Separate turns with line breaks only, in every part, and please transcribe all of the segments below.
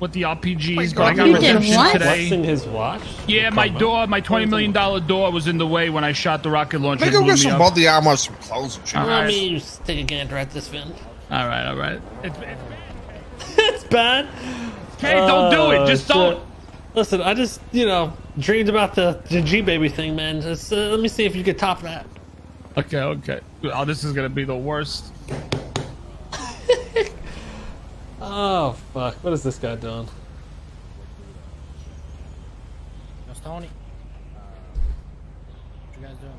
with the RPGs,
Wait,
but I got redemption
what?
today.
Flexing his watch?
Yeah, my door, my twenty million dollar door was in the way when I shot the rocket launcher.
Let me go get some
up.
multi ammo, some clothes and shit.
All
Let
right.
me take a gander at this, Finn.
All right, all right. It's, it's,
it's bad.
hey, don't do it.
Oh,
Just
shit.
don't.
Listen, I just, you know, dreamed about the, the G baby thing, man. Just, uh, let me see if you could top that.
Okay, okay. Oh, this is gonna be the worst.
Oh fuck! What has this guy done?
That's Tony. Uh, what you guys doing?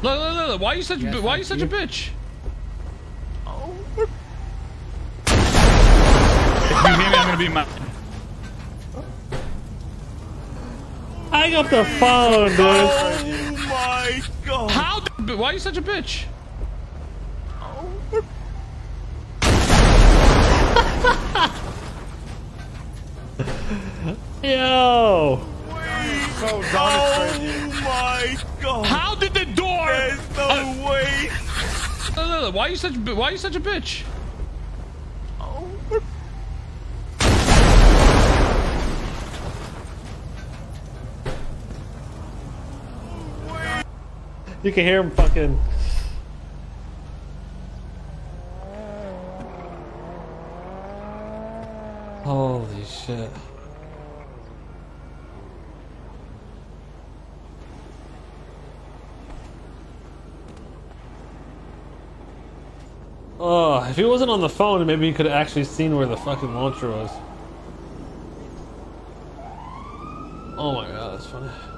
Look, look, look, look. Why are you such?
Yeah,
a, why are you
thank
such a
you.
bitch? If you hear me, I'm gonna be mad.
Hang up the phone, dude.
Oh my god.
How? Why are you such a bitch?
Yo.
Oh my god.
How did the door?
There's no
Uh,
way.
Why are you such? Why are you such a bitch?
You can hear him fucking. Holy shit. Oh, if he wasn't on the phone, maybe he could have actually seen where the fucking launcher was. Oh my god, that's funny.